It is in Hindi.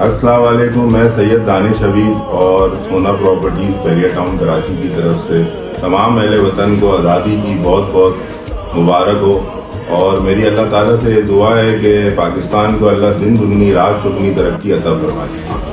अस्सलाम वालेकुम मैं सैयद दानिश हबीब और सोना प्रॉपर्टीज़ पेरिया टाउन कराची की तरफ़ से तमाम अहल वतन को आज़ादी की बहुत बहुत मुबारक हो। और मेरी अल्लाह ताला से दुआ है कि पाकिस्तान को अल्लाह दिन दुगनी, रात चुगनी तरक्की अता फरमाए।